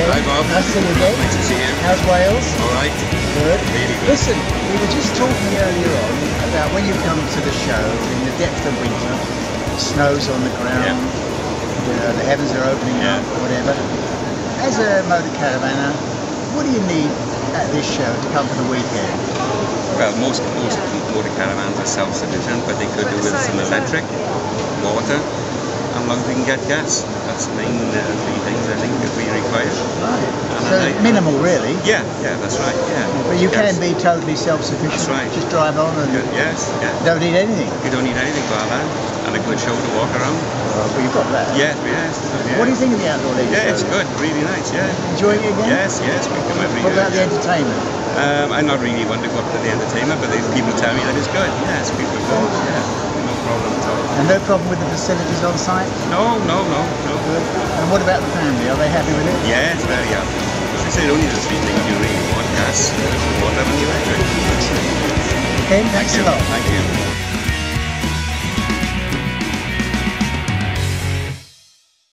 Ken. Hi, Bob. Nice to you. Nice to see you. How's Wales? All right. Good. Really good. Listen, we were just talking earlier on about when you come to the show in the depth of winter, snow's on the ground, Yeah. you know, the heavens are opening Yeah. up, whatever. As a motor caravaner, what do you need at this show to come for the weekend? Well, most most motor caravans are self-sufficient, but they could do with some electric, water, and long as we can get gas. That's the main uh, three things that we require. Right. And So minimal, really. Yeah, yeah, that's right. Yeah. But you Yes. can be totally self-sufficient. That's right. Just drive on and Good, Yes, yeah. don't need anything. You don't need anything for that, and a good show to walk around. Well, you've got that. Yes, yes. yeah. What do you think of the outdoor league? Yeah, it's good. Really nice. Yeah. Enjoying it again? Yes, yes. We come every What year. about the entertainment? Um, I'm not really one to go up to the entertainment, but they, people tell me that it's good. Yes, people go. Yeah, no problem at all. And no problem with the facilities on site? No, no, no, no. Good. And what about the family? Are they happy with it? Yes, very happy. You really want: gas, water, and electric. Ken, thanks a lot. Thank you.